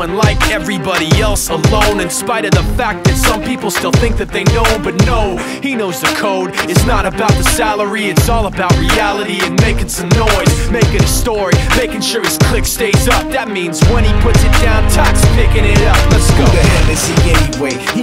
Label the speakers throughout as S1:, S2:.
S1: so like everybody else alone In spite of the fact that some people still think that they know But no, he knows the code. It's not about the salary, it's all about reality And making some noise, making a story Making sure his click stays up. That means when he puts it down, Tox picking it up. Let's go. Who the
S2: hell is he anyway? He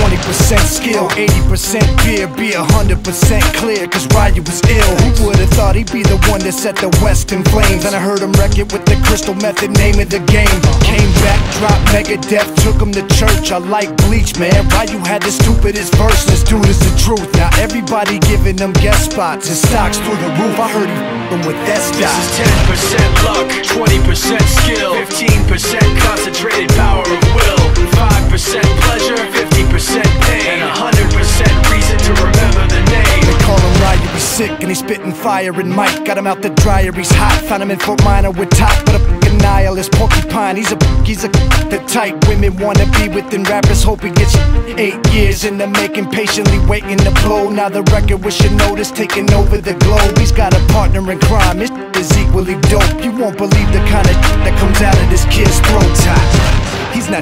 S3: 20% skill, 80% fear Be 100% clear, cause Ryu was ill. Who would've thought he'd be the one that set the West in flames? And I heard him wreck it with the crystal method, name of the game. Came back, dropped Megadeth, took him to church. I like Bleach, man, Ryu had the stupidest verse? This dude is the truth, now everybody giving them guest spots. And stocks through the roof, I heard he f***ing with that This stock
S1: is 10% luck, 20% skill 15% concentrated power of
S3: sick and he's spitting fire and Mike. Got him out the dryer, he's hot. Found him in Fort Minor with top, but a fucking nihilist. Porcupine He's a he's a the type women wanna be within rappers. Hope he gets eight years in the making. Patiently waiting to blow. Now the record with notice taking over the globe. He's got a partner in crime, his is equally dope. You won't believe the kind of that comes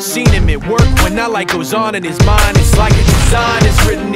S1: I've seen him at work when that light goes on in his mind. It's like a design is written